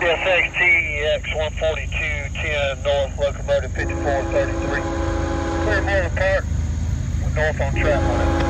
SXTX 14210 North Locomotive 5433. Clear Moore Park. North on track line.